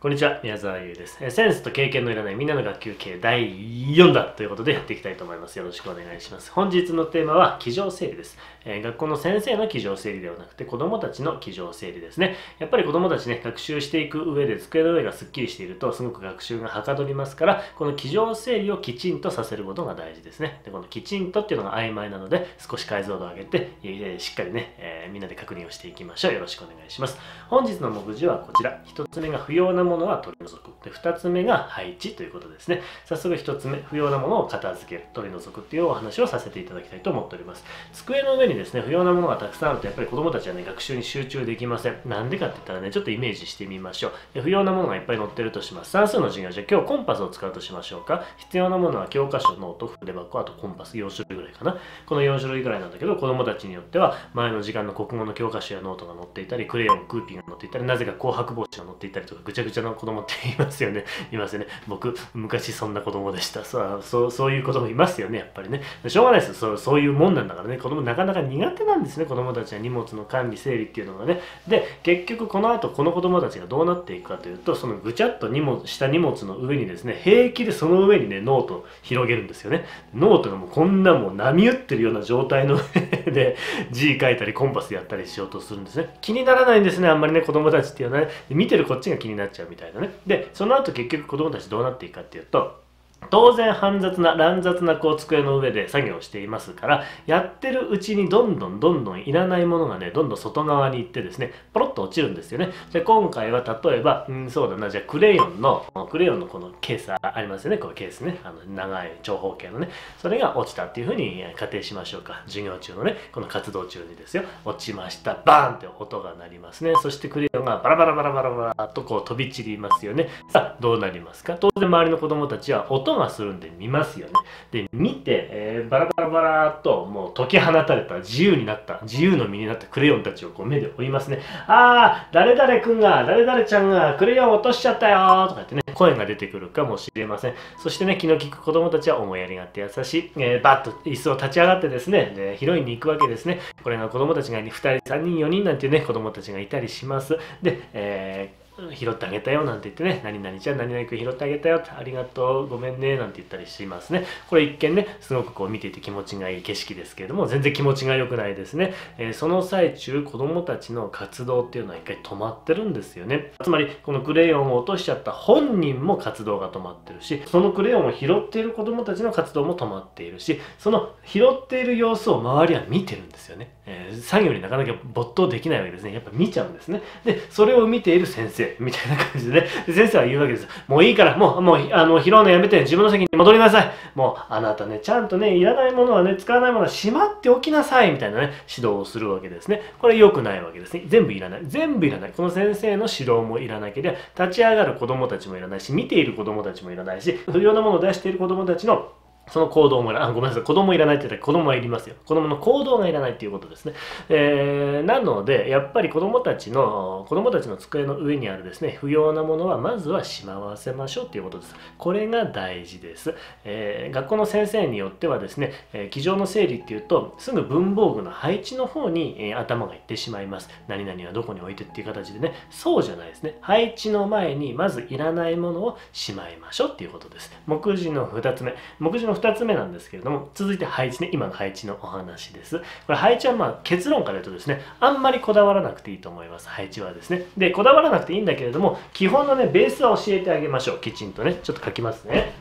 こんにちは、宮沢優です。センスと経験のいらないみんなの学級系第4弾ということでやっていきたいと思います。よろしくお願いします。本日のテーマは、机上整理です。え、学校の先生の机上整理ではなくて、子供たちの机上整理ですね。やっぱり子供たちね、学習していく上で、机の上がすっきりしていると、すごく学習がはかどりますから、この机上整理をきちんとさせることが大事ですね。で、このきちんとっていうのが曖昧なので、少し解像度を上げて、え、しっかりね、えー、みんなで確認をしていきましょう。よろしくお願いします。本日の目次はこちら。1つ目が不要なものは取り除く。で2つ目が配置ということですね。早速1つ目不要なものを片付ける。取り除くっていうお話をさせていただきたいと思っております。机の上にですね不要なものがたくさんあるとやっぱり子供たちはね学習に集中できません。なんでかって言ったらねちょっとイメージしてみましょう。で不要なものがいっぱい載ってるとします。算数の授業じゃ今日コンパスを使うとしましょうか。必要なものは教科書ノート筆箱あとコンパス4種類ぐらいかな。この4種類ぐらいなんだけど子供たちによっては前の時間の国語の教科書やノートが載っていたりクレヨンクーピーが載っていたりなぜか紅白帽子が載っていたりとかぐちゃぐちゃな子供っていますよね いますよね。僕、昔そんな子供でした。そうそうそういう子供いますよね、やっぱりね。しょうがないですそう。そういうもんなんだからね。子供なかなか苦手なんですね、子供たちは荷物の管理、整理っていうのがね。で、結局この後この子供たちがどうなっていくかというと、そのぐちゃっと荷物した荷物の上にですね、平気でその上にね、ノートを広げるんですよね。ノートがもうこんなもう波打ってるような状態の上で 字書いたりコンパスやったりしようとするんですね。気にならないんですね、あんまりね、子供たちっていうのはね。見てるこっちが気になっちゃうみたいなね。で、その後結局子供たちどうなっていくかっていうと当然煩雑な乱雑なこう机の上で作業していますからやってるうちにどんどんどんどんいらないものがねどんどん外側に行ってですねポロッと落ちるんですよね。じゃあ今回は例えばうんそうだなじゃあクレヨンのクレヨンのこのケースありますよね。このケースね。あの長い長方形のね。それが落ちたっていうふうに仮定しましょうか。授業中のね。この活動中にですよ。落ちました。バーンって音が鳴りますね。そしてクレヨンがバラバラバラバラバラとこう飛び散りますよね。さあどうなりますか？当然周りの子供たちは音音がするんで見ますよね。で、見て、えー、バラバラバラともう解き放たれた自由になった、自由の身になったクレヨンたちをこう目で追いますね。あー、誰々君が、誰々ちゃんがクレヨン落としちゃったよとか言ってね、声が出てくるかもしれません。そしてね、気の利く子供たちは思いやりがあって優しい。えー、バッと椅子を立ち上がってですね、でヒロインに行くわけですね。これが子供たちが2人、3人、4人なんていうね、子供たちがいたりします。で、えー拾ってあげたよなんて言ってね、何々ちゃん何々くん拾ってあげたよありがとう、ごめんね、なんて言ったりしますね。これ一見ね、すごくこう見ていて気持ちがいい景色ですけれども、全然気持ちが良くないですね。えー、その最中、子供たちの活動っていうのは一回止まってるんですよね。つまり、このクレヨンを落としちゃった本人も活動が止まってるし、そのクレヨンを拾っている子供たちの活動も止まっているし、その拾っている様子を周りは見てるんですよね。えー、作業になかなか没頭できないわけですね。やっぱ見ちゃうんですね。で、それを見ている先生、みたいな感じでね、先生は言うわけです。もういいから、もう、もう、あの、拾うのやめて、自分の席に戻りなさい。もう、あなたね、ちゃんとね、いらないものはね、使わないものはしまっておきなさい、みたいなね、指導をするわけですね。これ良くないわけですね。全部いらない。全部いらない。この先生の指導もいらなければ、立ち上がる子供たちもいらないし、見ている子供たちもいらないし、不要なものを出している子供たちのその行動もいら ない。ごめんなさい。子供いらないって言ったら子供はいりますよ。子供の行動がいらないっていうことですね。えー、なので、やっぱり子供たちの、子供たちの机の上にあるですね、不要なものはまずはしまわせましょうっていうことです。これが大事です。えー、学校の先生によってはですね、えー、机上の整理っていうと、すぐ文房具の配置の方に、えー、頭がいってしまいます。何々はどこに置いてっていう形でね、そうじゃないですね。配置の前にまずいらないものをしまいましょうっていうことです。目次の2つ目。目次の2つ目なんですけれども、続いて配置ね、今の配置のお話です。これ配置はまあ結論から言うとですね、あんまりこだわらなくていいと思います。配置はですね。で、こだわらなくていいんだけれども、基本のね、ベースは教えてあげましょう。きちんとね。ちょっと書きますね。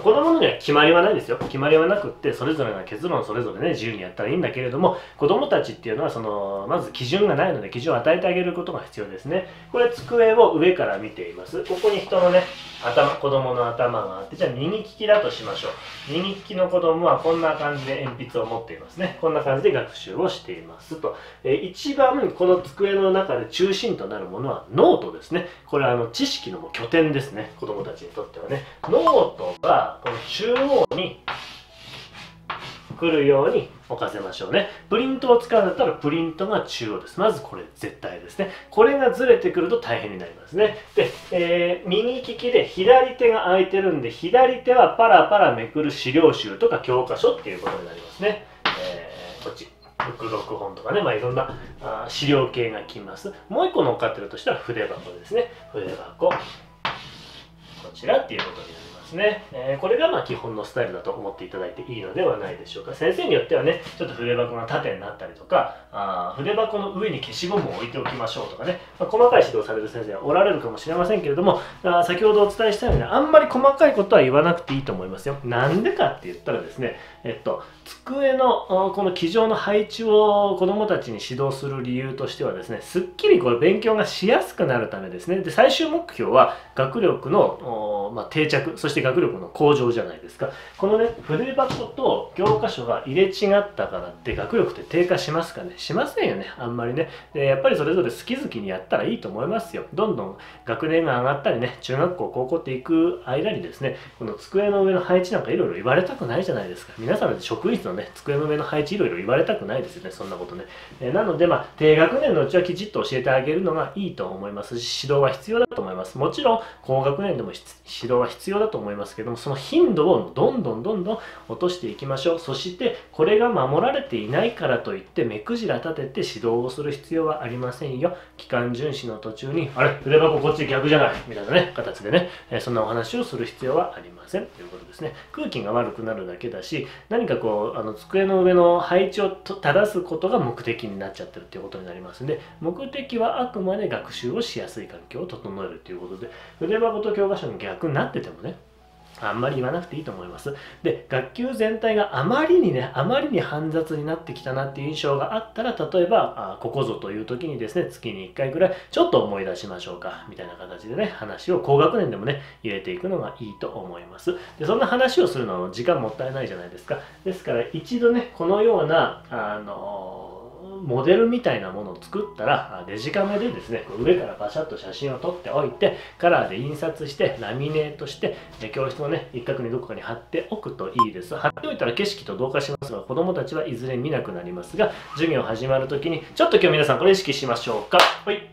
子供のには決まりはないですよ。決まりはなくって、それぞれが結論それぞれね、自由にやったらいいんだけれども、子供たちっていうのは、その、まず基準がないので、基準を与えてあげることが必要ですね。これ、机を上から見ています。ここに人のね、頭、子供の頭があって、じゃあ右利きだとしましょう。右利きの子供はこんな感じで鉛筆を持っていますね。こんな感じで学習をしていますと。え一番この机の中で中心となるものはノートですね。これはあの知識の拠点ですね。子供たちにとってはね。ノートがこの中央に来るように置かせましょうね。プリントを使うんだったらプリントが中央です。まずこれ絶対ですね。これがずれてくると大変になりますね。で、えー、右利きで左手が空いてるんで、左手はパラパラめくる資料集とか教科書っていうことになりますね。えーこっち副読本とかね、まあ、いろんなあ資料系が来ますもう一個乗っかってるとしたら筆箱ですね筆箱こちらっていうことになりますですね、えー、これがま基本のスタイルだと思っていただいていいのではないでしょうか。先生によってはねちょっと筆箱が縦になったりとかあ筆箱の上に消しゴムを置いておきましょうとかね、まあ、細かい指導される先生はおられるかもしれませんけれどもあ先ほどお伝えしたようにあんまり細かいことは言わなくていいと思いますよ。なんでかって言ったらですねえっと机のこの机上の配置を子どもたちに指導する理由としてはですねすっきりこれ勉強がしやすくなるためですね。で最終目標は学力の、まあ、定着。そして学力の向上じゃないですか。このね筆箱と教科書が入れ違ったからって学力って低下しますかね。しませんよね。あんまりね。でやっぱりそれぞれ好き好きにやったらいいと思いますよ。どんどん学年が上がったりね中学校高校って行く間にですねこの机の上の配置なんかいろいろ言われたくないじゃないですか。皆さんで職員室のね机の上の配置いろいろ言われたくないですよね。そんなことね、えなのでまあ低学年のうちはきちっと教えてあげるのがいいと思いますし指導は必要だと思います。もちろん高学年でも指導は必要だと思います。思いますけどもその頻度をどんどんどんどん落としていきましょう。そしてこれが守られていないからといって目くじら立てて指導をする必要はありませんよ。期間巡視の途中にあれ筆箱こっち逆じゃない。みたいなね形でね、えそんなお話をする必要はありません。ということですね。空気が悪くなるだけだし何かこうあの机の上の配置を正すことが目的になっちゃってるっていうことになりますんで目的はあくまで学習をしやすい環境を整えるということで筆箱と教科書の逆になっててもねあんまり言わなくていいと思います。で、学級全体があまりにね、あまりに煩雑になってきたなっていう印象があったら、例えば、あここぞという時にですね、月に1回ぐらい、ちょっと思い出しましょうか、みたいな形でね、話を高学年でもね、入れていくのがいいと思います。で、そんな話をするのは時間もったいないじゃないですか。ですから、一度ね、このような、あのーモデルみたいなものを作ったらデジカメでですね上からバシャッと写真を撮っておいてカラーで印刷してラミネートして教室のね一角にどこかに貼っておくといいです。貼っておいたら景色と同化しますが子供たちはいずれ見なくなりますが授業始まる時にちょっと今日皆さんこれ意識しましょうか。はい、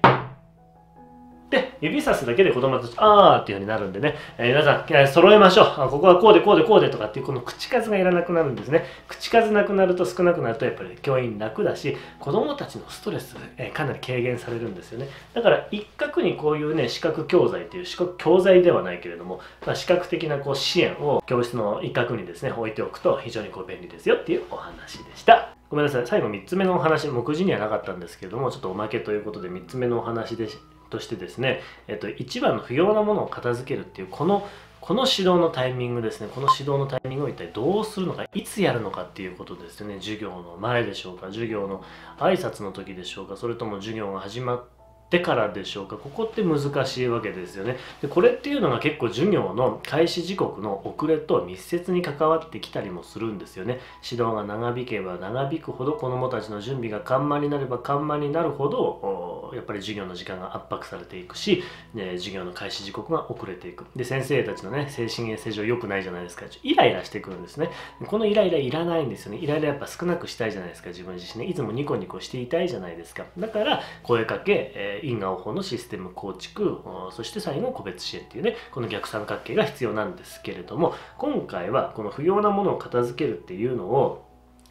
指さすだけで子供たち、あーっていう風になるんでね、えー、皆さん、えー、揃えましょうあ。ここはこうでこうでこうでとかっていうこの口数がいらなくなるんですね。口数なくなると少なくなるとやっぱり教員楽だし、子供たちのストレス、えー、かなり軽減されるんですよね。だから一角にこういうね、視覚教材っていう、視覚教材ではないけれども、まあ、視覚的なこう支援を教室の一角にですね、置いておくと非常にこう便利ですよっていうお話でした。ごめんなさい。最後3つ目のお話、目次にはなかったんですけれども、ちょっとおまけということで3つ目のお話でとしてですね、えっと、一番の不要なものを片付けるっていうこのこの指導のタイミングですねこの指導のタイミングを一体どうするのかいつやるのかっていうことですよね。授業の前でしょうか授業の挨拶の時でしょうかそれとも授業が始まっってからでしょうか？ここって難しいわけですよね。でこれっていうのが結構授業の開始時刻の遅れと密接に関わってきたりもするんですよね。指導が長引けば長引くほど子どもたちの準備が緩慢になれば緩慢になるほどやっぱり授業の時間が圧迫されていくし、ね、授業の開始時刻が遅れていく。で先生たちのね精神衛生上良くないじゃないですか。イライラしてくるんですね。このイライラいらないんですよね。イライラやっぱ少なくしたいじゃないですか。自分自身ね。いつもニコニコしていたいじゃないですか。だから声かけ、えー因果応報のシステム構築そして最後個別支援っていうねこの逆三角形が必要なんですけれども今回はこの不要なものを片付けるっていうのを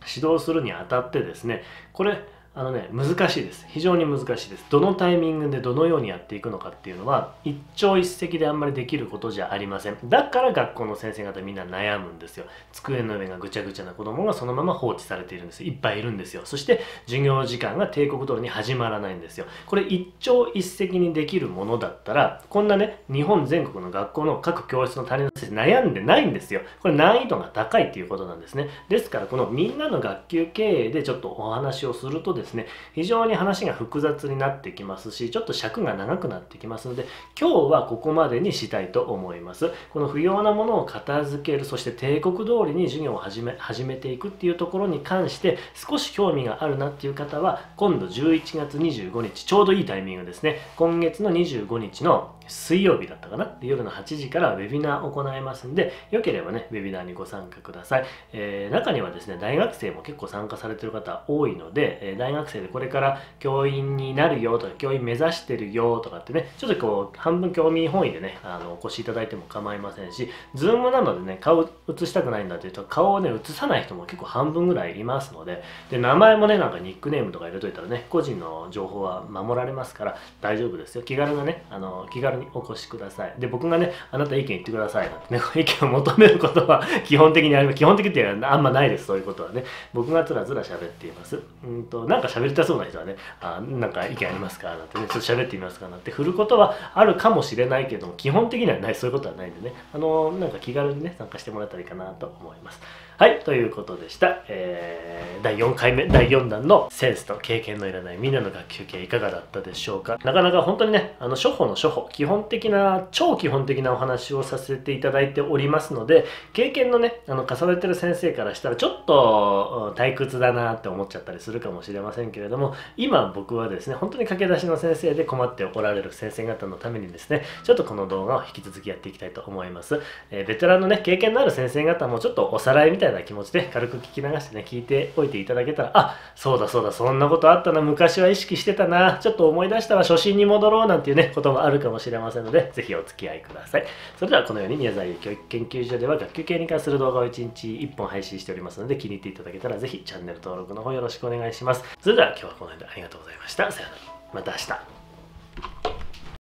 指導するにあたってですねこれあのね難しいです。非常に難しいです。どのタイミングでどのようにやっていくのかっていうのは一朝一夕であんまりできることじゃありません。だから学校の先生方みんな悩むんですよ。机の上がぐちゃぐちゃな子供がそのまま放置されているんですいっぱいいるんですよ。そして授業時間が帝国通りに始まらないんですよ。これ一朝一夕にできるものだったらこんなね日本全国の学校の各教室の担任の先生悩んでないんですよ。これ難易度が高いっていうことなんですね。ですからこのみんなの学級経営でちょっとお話をするとですねですね。非常に話が複雑になってきますしちょっと尺が長くなってきますので今日はここまでにしたいと思います。この不要なものを片付けるそして帝国通りに授業を始め始めていくっていうところに関して少し興味があるなっていう方は今度11月25日ちょうどいいタイミングですね。今月の25日の水曜日だったかな？夜の8時からウェビナーを行いますんでよければねウェビナーにご参加ください、えー、中にはですね大学生も結構参加されてる方多いので、えー、大学学生でこれから教員になるよとか教員目指してるよとかってねちょっとこう半分興味本位でねあのお越しいただいても構いませんしズームなのでね顔映したくないんだっていうと顔をね映さない人も結構半分ぐらいいますのでで名前もねなんかニックネームとか入れといたらね個人の情報は守られますから大丈夫ですよ。気軽なねあの気軽にお越しください。で僕がねあなた意見言ってくださいなんてね 意見を求めることは基本的にあります。基本的っていうのはあんまないですそういうことはね。僕がつらつら喋っています。うんとなんか喋りたそうな人はねあなんか意見ありますか？なんてねちょっと喋ってみますか？なんて振ることはあるかもしれないけども基本的にはないそういうことはないんでね。あのなんか気軽にね参加してもらったらいいかなと思います。はい、ということでした。えー、第4回目、第4弾のセンスと経験のいらないみんなの学級系いかがだったでしょうかなかなか本当にね、あの、初歩の初歩、基本的な、超基本的なお話をさせていただいておりますので、経験のね、あの、重ねてる先生からしたらちょっと退屈だなって思っちゃったりするかもしれませんけれども、今僕はですね、本当に駆け出しの先生で困っておられる先生方のためにですね、ちょっとこの動画を引き続きやっていきたいと思います。えー、ベテランのね、経験のある先生方もちょっとおさらいみたいなたいな気持ちで 軽く聞き流してね、聞いておいていただけたら、あ、そうだそうだ、そんなことあったな、昔は意識してたな、ちょっと思い出したら初心に戻ろうなんていうね、こともあるかもしれませんので、ぜひお付き合いください。それではこのように宮沢教育研究所では学級系に関する動画を1日1本配信しておりますので、気に入っていただけたらぜひチャンネル登録の方よろしくお願いします。それでは今日はこの辺でありがとうございました。さようなら。また明日。